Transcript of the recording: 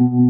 Thank